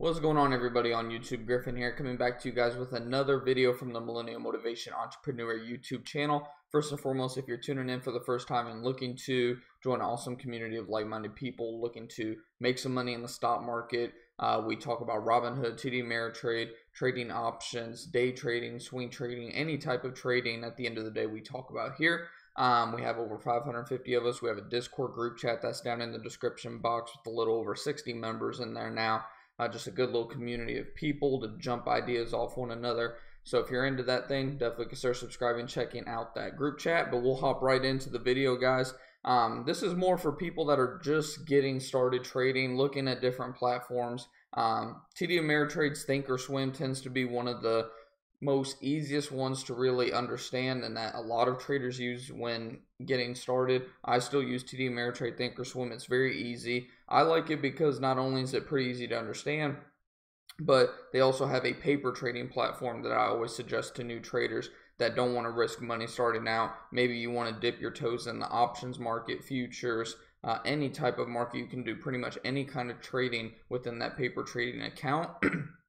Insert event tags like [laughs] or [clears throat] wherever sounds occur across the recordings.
What's going on everybody on YouTube? Griffin here coming back to you guys with another video from the Millennial Motivation Entrepreneur YouTube channel. First and foremost, if you're tuning in for the first time and looking to join an awesome community of like-minded people looking to make some money in the stock market, uh, we talk about Robinhood, TD Ameritrade, trading options, day trading, swing trading, any type of trading at the end of the day we talk about here. Um, we have over 550 of us. We have a Discord group chat that's down in the description box with a little over 60 members in there now uh, just a good little community of people to jump ideas off one another. So if you're into that thing, definitely consider subscribing, checking out that group chat. But we'll hop right into the video, guys. Um, this is more for people that are just getting started trading, looking at different platforms. Um, TD Ameritrade's Thinkorswim tends to be one of the most easiest ones to really understand and that a lot of traders use when getting started. I still use TD Ameritrade Thinkorswim. It's very easy. I like it because not only is it pretty easy to understand, but they also have a paper trading platform that I always suggest to new traders that don't want to risk money starting out. Maybe you want to dip your toes in the options market, futures, uh, any type of market. You can do pretty much any kind of trading within that paper trading account. [clears throat]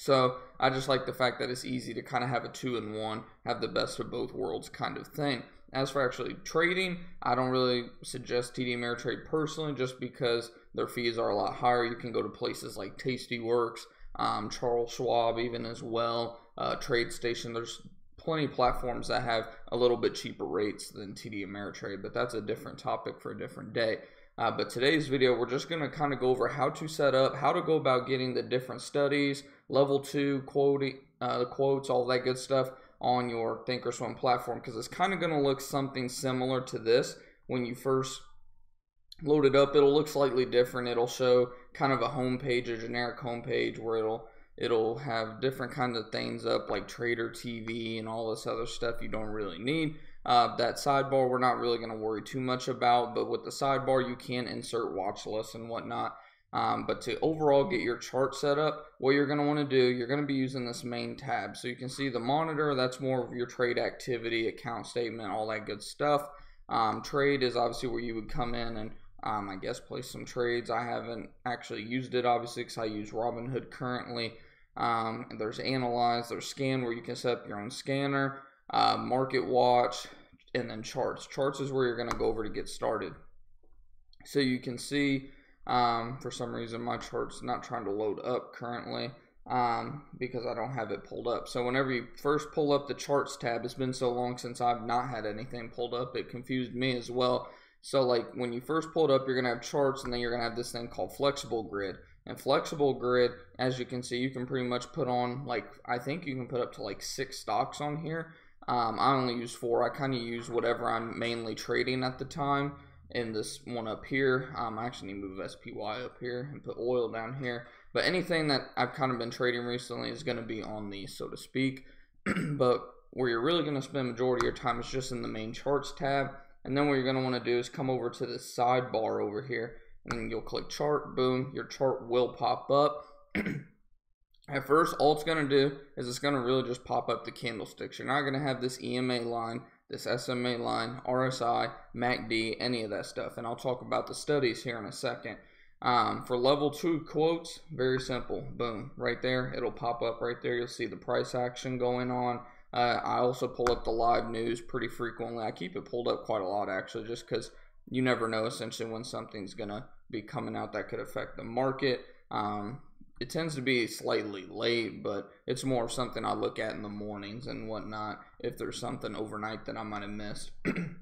So I just like the fact that it's easy to kind of have a two in one, have the best of both worlds kind of thing. As for actually trading, I don't really suggest TD Ameritrade personally just because their fees are a lot higher. You can go to places like Tastyworks, um, Charles Schwab, even as well, uh, TradeStation. There's plenty of platforms that have a little bit cheaper rates than TD Ameritrade, but that's a different topic for a different day. Uh, but today's video, we're just going to kind of go over how to set up, how to go about getting the different studies, level two quoting, uh, quotes, all that good stuff on your Thinkorswim platform because it's kind of going to look something similar to this when you first load it up. It'll look slightly different. It'll show kind of a home page, a generic home page where it'll it'll have different kinds of things up like Trader TV and all this other stuff you don't really need. Uh, that sidebar we're not really going to worry too much about, but with the sidebar you can insert watch lists and whatnot. Um, but to overall get your chart set up, what you're going to want to do, you're going to be using this main tab. So you can see the monitor, that's more of your trade activity, account statement, all that good stuff. Um, trade is obviously where you would come in and um, I guess place some trades. I haven't actually used it obviously because I use Robinhood currently. Um, there's analyze, there's scan where you can set up your own scanner uh, market watch, and then charts. Charts is where you're going to go over to get started. So you can see, um, for some reason, my chart's not trying to load up currently um, because I don't have it pulled up. So whenever you first pull up the charts tab, it's been so long since I've not had anything pulled up, it confused me as well. So like when you first pull it up, you're gonna have charts, and then you're gonna have this thing called flexible grid. And flexible grid, as you can see, you can pretty much put on like I think you can put up to like six stocks on here. Um, I only use four. I kind of use whatever I'm mainly trading at the time. In this one up here, um, I actually need to move SPY up here and put oil down here. But anything that I've kind of been trading recently is going to be on these, so to speak. [clears throat] but where you're really going to spend majority of your time is just in the main charts tab. And then what you're going to want to do is come over to the sidebar over here. And you'll click chart, boom, your chart will pop up. [clears throat] At first, all it's going to do is it's going to really just pop up the candlesticks. You're not going to have this EMA line, this SMA line, RSI, MACD, any of that stuff. And I'll talk about the studies here in a second. Um, for level two quotes, very simple. Boom, right there. It'll pop up right there. You'll see the price action going on. Uh, I also pull up the live news pretty frequently. I keep it pulled up quite a lot actually, just because you never know essentially when something's going to be coming out that could affect the market. Um, it tends to be slightly late, but it's more something I look at in the mornings and whatnot if there's something overnight that I might have missed. [clears throat] and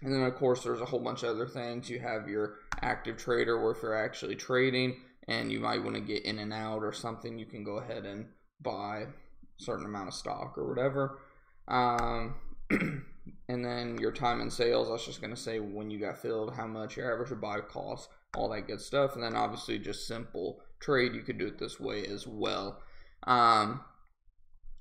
then, of course, there's a whole bunch of other things. You have your active trader where if you're actually trading and you might want to get in and out or something, you can go ahead and buy a certain amount of stock or whatever. Um, [clears throat] and then your time in sales, I was just going to say when you got filled, how much your average buy cost, all that good stuff. And then obviously just simple trade, you could do it this way as well. Um,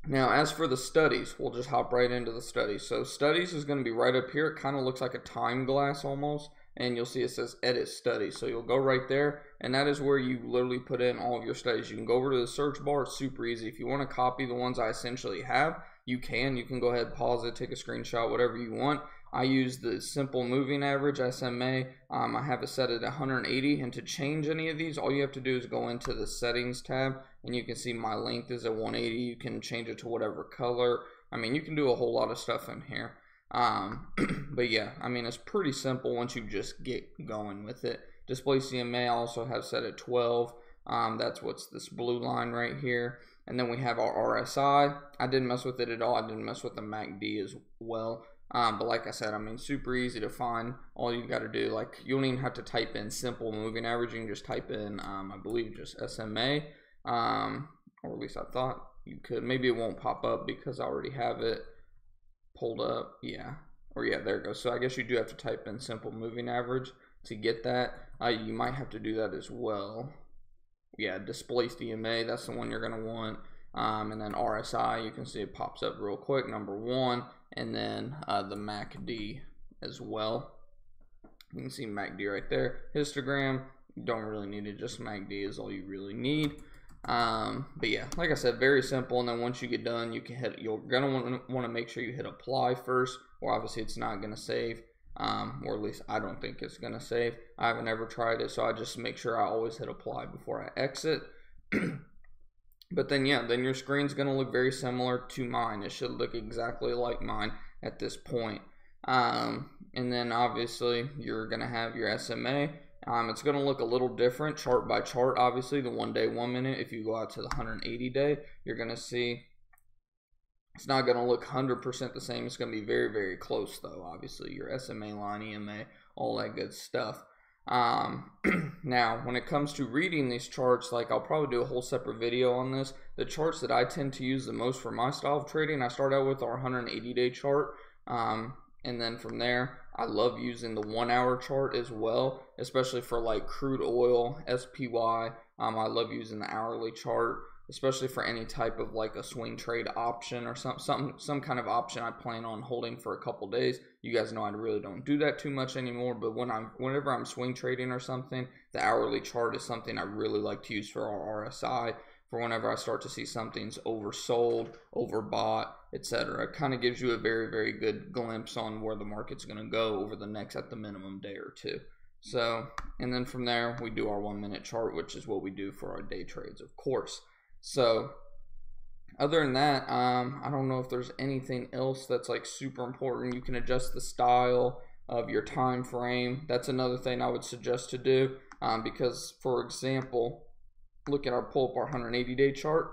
now, as for the studies, we'll just hop right into the studies. So studies is going to be right up here. It kind of looks like a time glass almost. And you'll see it says edit study. So you'll go right there. And that is where you literally put in all of your studies. You can go over to the search bar. It's super easy. If you want to copy the ones I essentially have, you can. You can go ahead, pause it, take a screenshot, whatever you want. I use the simple moving average SMA. Um, I have it set at 180 and to change any of these all you have to do is go into the settings tab and you can see my length is at 180. You can change it to whatever color. I mean you can do a whole lot of stuff in here. Um, [clears throat] but yeah, I mean it's pretty simple once you just get going with it. Displaced EMA I also have set at 12. Um, that's what's this blue line right here. And then we have our RSI. I didn't mess with it at all. I didn't mess with the MACD as well. Um, but like I said, I mean, super easy to find. All you got to do, like, you don't even have to type in simple moving average. You can just type in, um, I believe, just SMA. Um, or at least I thought you could. Maybe it won't pop up because I already have it pulled up. Yeah. Or yeah, there it goes. So I guess you do have to type in simple moving average to get that. Uh, you might have to do that as well yeah, displaced EMA, that's the one you're going to want. Um, and then RSI, you can see it pops up real quick, number one, and then uh, the MACD as well. You can see MACD right there. Histogram, you don't really need it, just MACD is all you really need. Um, but yeah, like I said, very simple. And then once you get done, you can hit. You're gonna want to want to make sure you hit apply first, or obviously it's not gonna save um, or at least I don't think it's going to save. I haven't ever tried it, so I just make sure I always hit apply before I exit. [clears throat] but then, yeah, then your screen's going to look very similar to mine. It should look exactly like mine at this point. Um, and then obviously you're going to have your SMA. Um, it's going to look a little different chart by chart, obviously, the one day, one minute. If you go out to the 180 day, you're going to see it's not going to look 100% the same. It's going to be very, very close, though, obviously. Your SMA line, EMA, all that good stuff. Um, [clears throat] now, when it comes to reading these charts, like I'll probably do a whole separate video on this. The charts that I tend to use the most for my style of trading, I start out with our 180 day chart. Um, and then from there, I love using the one hour chart as well, especially for like crude oil, SPY. Um, I love using the hourly chart especially for any type of like a swing trade option or some some some kind of option I plan on holding for a couple days. You guys know I really don't do that too much anymore, but when I'm whenever I'm swing trading or something, the hourly chart is something I really like to use for our RSI for whenever I start to see something's oversold, overbought, etc. It kind of gives you a very very good glimpse on where the market's going to go over the next at the minimum day or two. So, and then from there, we do our one minute chart, which is what we do for our day trades, of course. So, other than that, um, I don't know if there's anything else that's like super important. You can adjust the style of your time frame. That's another thing I would suggest to do um, because, for example, look at our pull up our 180 day chart.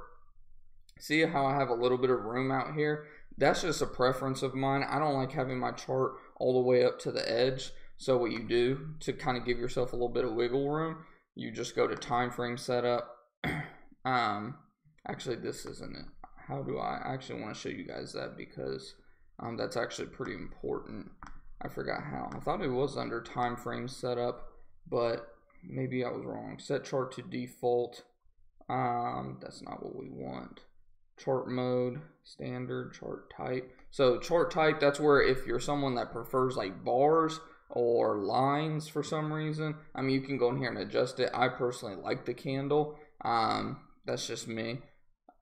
See how I have a little bit of room out here? That's just a preference of mine. I don't like having my chart all the way up to the edge. So what you do to kind of give yourself a little bit of wiggle room, you just go to time frame setup um, actually, this isn't it. How do I, I actually want to show you guys that because um, that's actually pretty important. I forgot how. I thought it was under time frame setup, but maybe I was wrong. Set chart to default. Um, that's not what we want. Chart mode, standard, chart type. So chart type, that's where if you're someone that prefers like bars or lines for some reason, I mean, you can go in here and adjust it. I personally like the candle. Um, that's just me.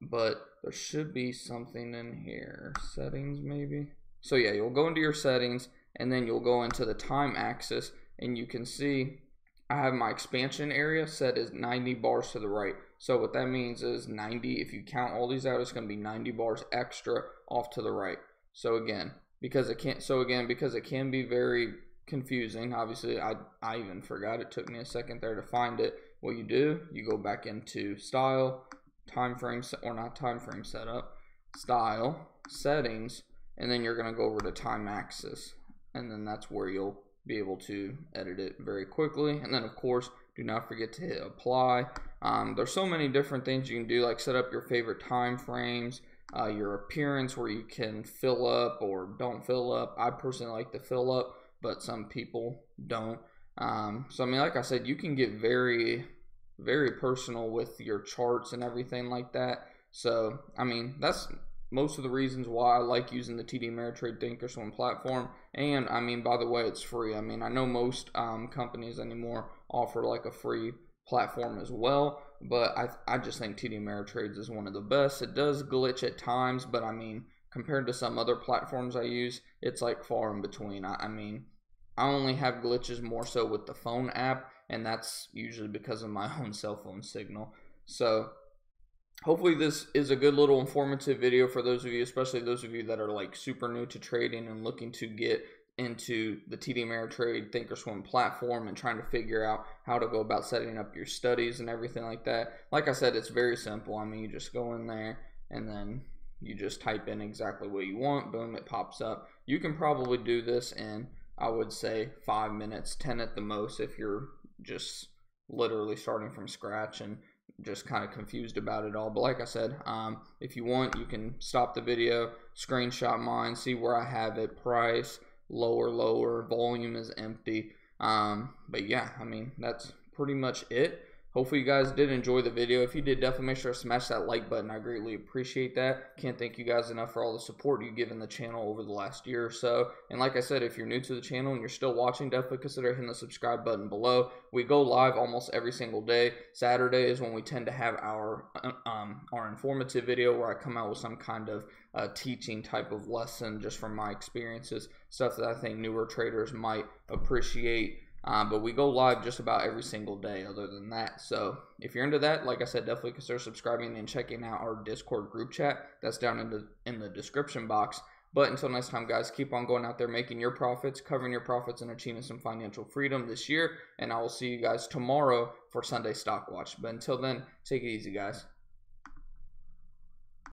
But there should be something in here. Settings, maybe? So yeah, you'll go into your settings, and then you'll go into the time axis, and you can see I have my expansion area set as 90 bars to the right. So what that means is 90, if you count all these out, it's going to be 90 bars extra off to the right. So again, because it can't, so again, because it can be very confusing, obviously I, I even forgot, it took me a second there to find it. What you do, you go back into style, time frame, or not time frame setup, style, settings, and then you're going to go over to time axis. And then that's where you'll be able to edit it very quickly. And then, of course, do not forget to hit apply. Um, there's so many different things you can do, like set up your favorite time frames, uh, your appearance where you can fill up or don't fill up. I personally like to fill up, but some people don't. Um, so I mean, like I said, you can get very, very personal with your charts and everything like that. So I mean, that's most of the reasons why I like using the TD Ameritrade Thinkorswim platform. And I mean, by the way, it's free. I mean, I know most um, companies anymore offer like a free platform as well, but I I just think TD Ameritrades is one of the best. It does glitch at times, but I mean, compared to some other platforms I use, it's like far in between. I, I mean, I only have glitches more so with the phone app, and that's usually because of my [laughs] own cell phone signal. So hopefully this is a good little informative video for those of you, especially those of you that are like super new to trading and looking to get into the TD Ameritrade Thinkorswim platform and trying to figure out how to go about setting up your studies and everything like that. Like I said, it's very simple. I mean, you just go in there and then you just type in exactly what you want. Boom, it pops up. You can probably do this in, I would say, five minutes, 10 at the most if you're just literally starting from scratch and just kind of confused about it all. But like I said, um, if you want, you can stop the video, screenshot mine, see where I have it, price, lower, lower, volume is empty. Um, but yeah, I mean, that's pretty much it. Hopefully you guys did enjoy the video. If you did, definitely make sure to smash that like button. I greatly appreciate that. Can't thank you guys enough for all the support you've given the channel over the last year or so. And like I said, if you're new to the channel and you're still watching, definitely consider hitting the subscribe button below. We go live almost every single day. Saturday is when we tend to have our um, our informative video where I come out with some kind of uh, teaching type of lesson just from my experiences, stuff that I think newer traders might appreciate. Um, but we go live just about every single day other than that. So if you're into that, like I said, definitely consider subscribing and checking out our Discord group chat. That's down in the, in the description box. But until next time, guys, keep on going out there, making your profits, covering your profits, and achieving some financial freedom this year. And I will see you guys tomorrow for Sunday Stock Watch. But until then, take it easy, guys.